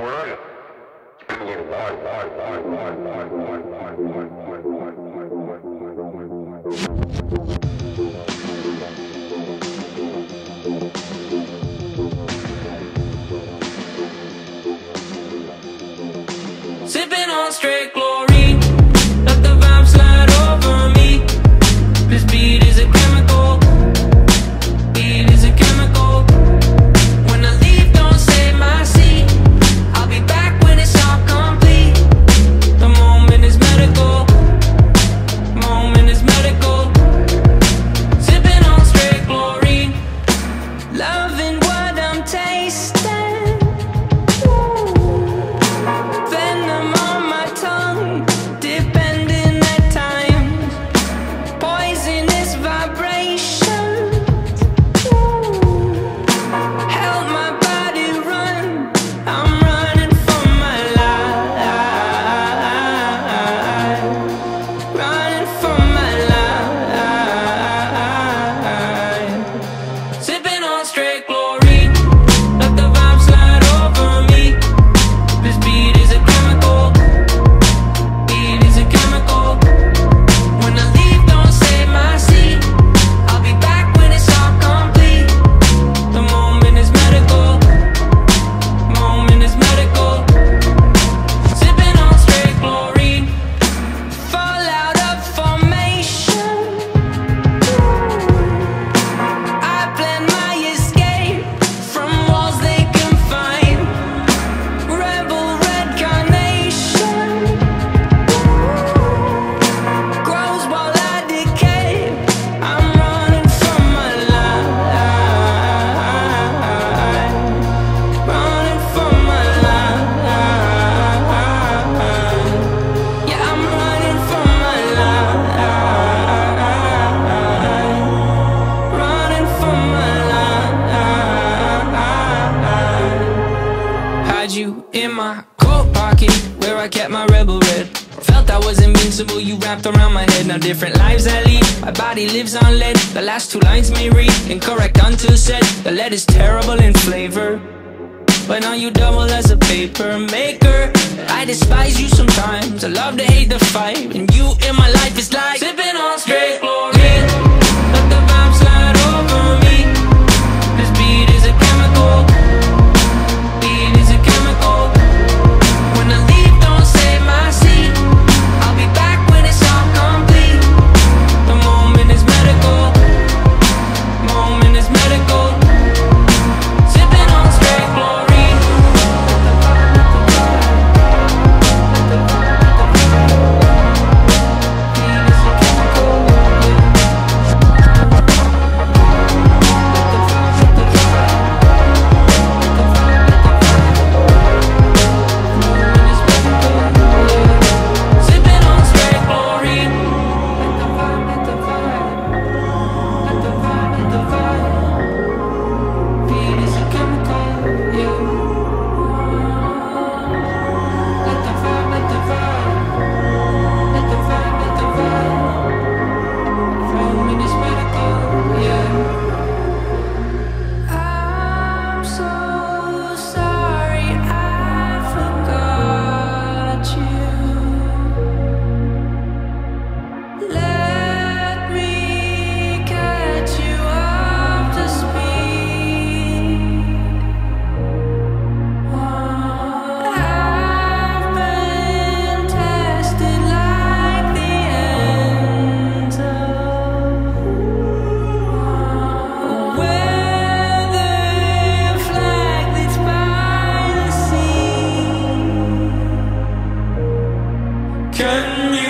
word. It's been a little while. you wrapped around my head. Now different lives I lead, my body lives on lead. The last two lines may read, incorrect until said The lead is terrible in flavor. But now you double as a paper maker I despise you sometimes, I love to hate the fight. And you in my life is like, sipping on straight glory Can you?